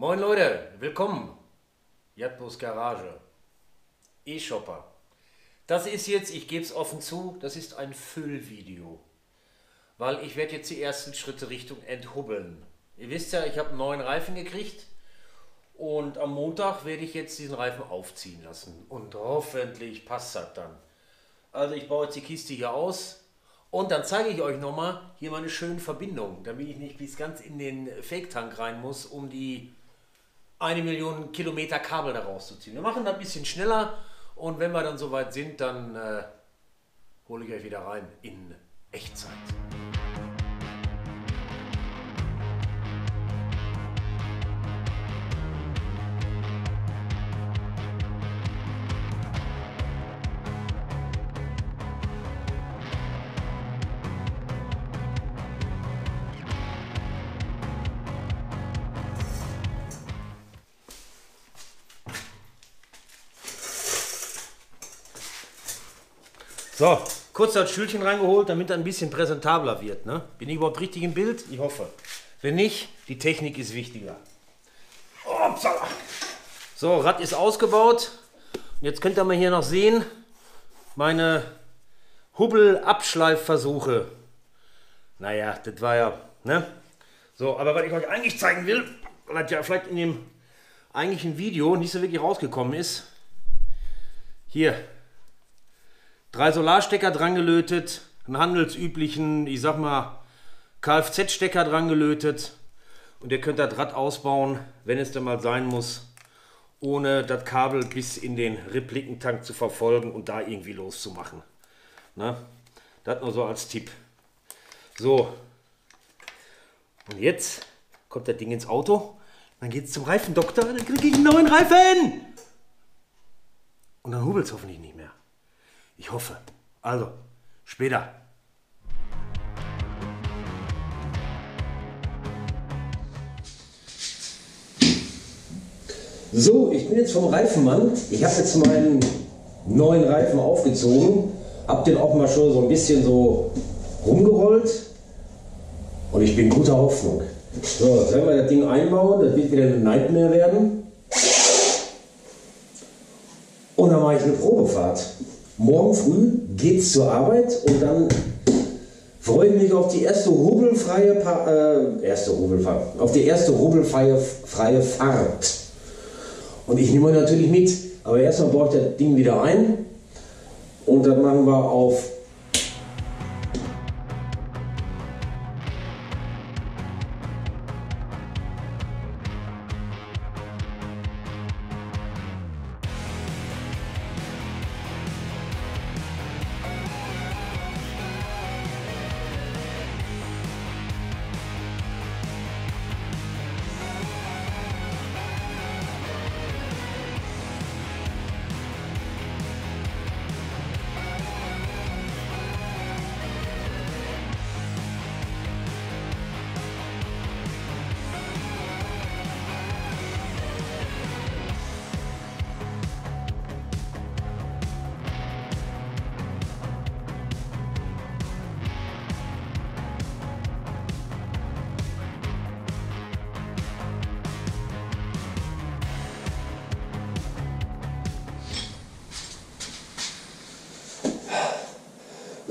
Moin Leute, willkommen. Jadbus Garage. E-Shopper. Das ist jetzt, ich gebe es offen zu, das ist ein Füllvideo. Weil ich werde jetzt die ersten Schritte Richtung Enthubbeln. Ihr wisst ja, ich habe einen neuen Reifen gekriegt. Und am Montag werde ich jetzt diesen Reifen aufziehen lassen. Und hoffentlich passt das dann. Also ich baue jetzt die Kiste hier aus. Und dann zeige ich euch nochmal hier meine schönen Verbindungen, damit ich nicht bis ganz in den Fake-Tank rein muss, um die eine Million Kilometer Kabel da rauszuziehen. Wir machen das ein bisschen schneller und wenn wir dann soweit sind, dann äh, hole ich euch wieder rein in Echtzeit. So, kurz das Stühlchen reingeholt, damit er ein bisschen präsentabler wird. Ne? Bin ich überhaupt richtig im Bild? Ich hoffe. Wenn nicht, die Technik ist wichtiger. Upsala. So, Rad ist ausgebaut. Und jetzt könnt ihr mal hier noch sehen, meine Hubbel-Abschleifversuche. Naja, das war ja, ne? So, aber was ich euch eigentlich zeigen will, weil das ja vielleicht in dem eigentlichen Video nicht so wirklich rausgekommen ist, hier, drei Solarstecker dran gelötet, einen handelsüblichen, ich sag mal, Kfz-Stecker dran gelötet und ihr könnt das Rad ausbauen, wenn es denn mal sein muss, ohne das Kabel bis in den Replikentank zu verfolgen und da irgendwie loszumachen. Na, das nur so als Tipp. So, und jetzt kommt das Ding ins Auto, dann geht es zum Reifendoktor, dann kriege ich einen neuen Reifen. Und dann hubelt es hoffentlich nicht mehr. Ich hoffe. Also, später. So, ich bin jetzt vom Reifenmann. Ich habe jetzt meinen neuen Reifen aufgezogen. Hab den auch mal schon so ein bisschen so rumgerollt. Und ich bin guter Hoffnung. So, jetzt werden wir das Ding einbauen. Das wird wieder eine Nightmare werden. Und dann mache ich eine Probefahrt. Morgen früh geht's zur Arbeit und dann freue ich mich auf die erste hobelfreie pa äh, erste Hobelfahrt, auf die erste hobelfreie freie Fahrt. Und ich nehme natürlich mit, aber erstmal baue ich das Ding wieder ein und dann machen wir auf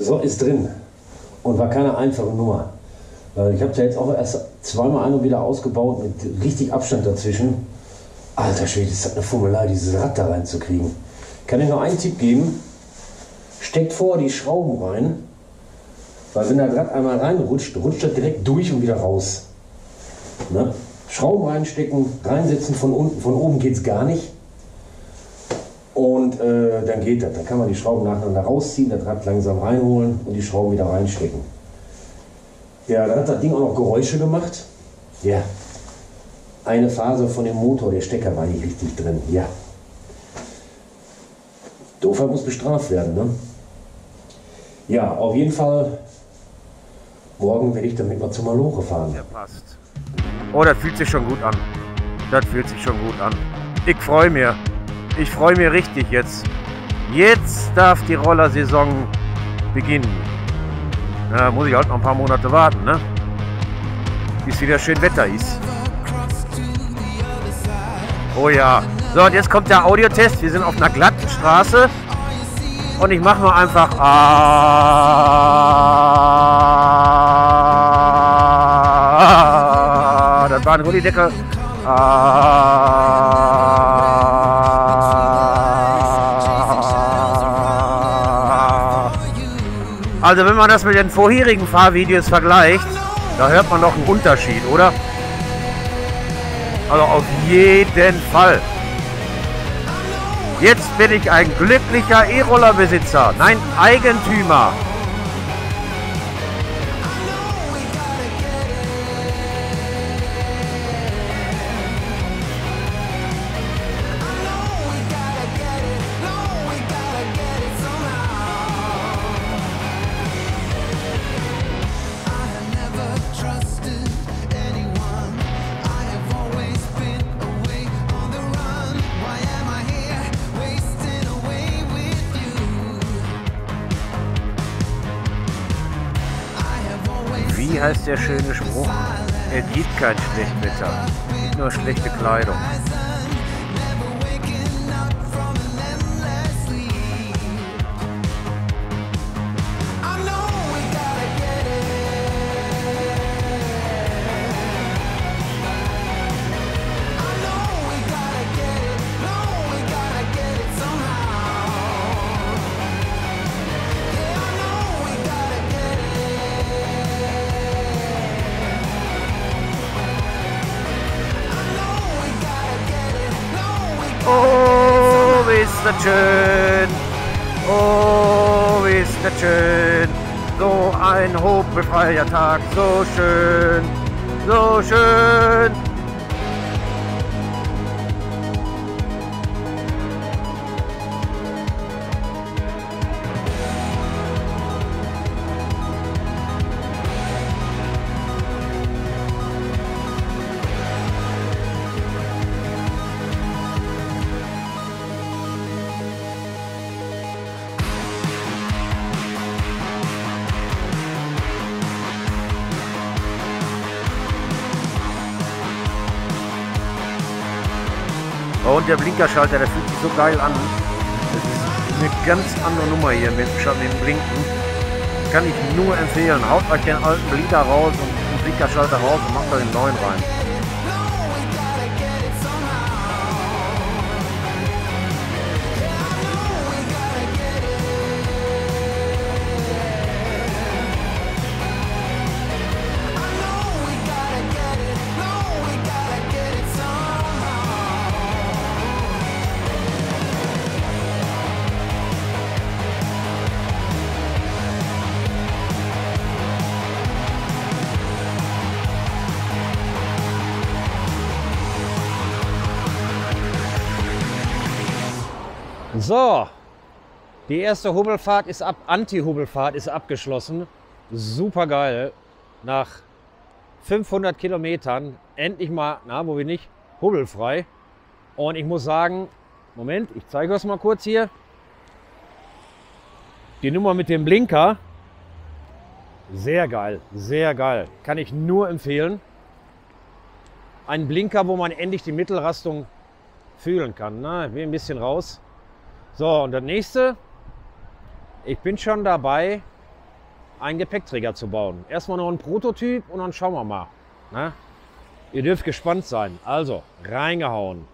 So, ist drin. Und war keine einfache Nummer. Ich habe ja jetzt auch erst zweimal ein und wieder ausgebaut mit richtig Abstand dazwischen. Alter Schwede, ist das eine Fummelei, dieses Rad da reinzukriegen. Kann ich noch einen Tipp geben? Steckt vor die Schrauben rein, weil wenn das Rad einmal reinrutscht, rutscht das direkt durch und wieder raus. Ne? Schrauben reinstecken, reinsetzen von unten, von oben geht es gar nicht. Und äh, dann geht das. Dann kann man die Schrauben nacheinander rausziehen, das Rad langsam reinholen und die Schrauben wieder reinstecken. Ja, dann hat das Ding auch noch Geräusche gemacht. Ja. Eine Phase von dem Motor, der Stecker war nicht richtig drin. Ja. Doofheit muss bestraft werden, ne? Ja, auf jeden Fall. Morgen werde ich damit mal zum Maloche fahren. Der passt. Oh, das fühlt sich schon gut an. Das fühlt sich schon gut an. Ich freue mich. Ich freue mich richtig jetzt. Jetzt darf die Rollersaison beginnen. Da muss ich halt noch ein paar Monate warten, ne? Bis wieder schön Wetter ist. Oh ja. So, und jetzt kommt der Audiotest. Wir sind auf einer glatten Straße. Und ich mache nur einfach. Ah, das war ein Gullideckel. Ah. Man das mit den vorherigen Fahrvideos vergleicht, da hört man doch einen Unterschied, oder? Also auf jeden Fall. Jetzt bin ich ein glücklicher E-Roller-Besitzer. Nein, Eigentümer. Heißt der schöne Spruch? Es gibt kein Schlechtwetter, nur schlechte Kleidung. Schön! Oh, ist das schön! So ein hochbefreier Tag, so schön! So schön! Und der Blinkerschalter, der fühlt sich so geil an. Das ist eine ganz andere Nummer hier mit, mit dem Blinken. Kann ich nur empfehlen. Haut euch den alten Blinker raus und den Blinkerschalter raus und macht da den neuen rein. So, die erste Hubbelfahrt ist ab, Anti-Hubbelfahrt ist abgeschlossen. Super geil. Nach 500 Kilometern endlich mal, na, wo wir nicht, hubbelfrei. Und ich muss sagen, Moment, ich zeige euch mal kurz hier. Die Nummer mit dem Blinker. Sehr geil, sehr geil. Kann ich nur empfehlen. Ein Blinker, wo man endlich die Mittelrastung fühlen kann. Na, ich will ein bisschen raus. So, und das nächste, ich bin schon dabei, einen Gepäckträger zu bauen. Erstmal noch ein Prototyp und dann schauen wir mal. Ne? Ihr dürft gespannt sein. Also, reingehauen.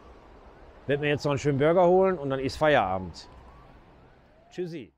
Werd mir jetzt noch einen schönen Burger holen und dann ist Feierabend. Tschüssi.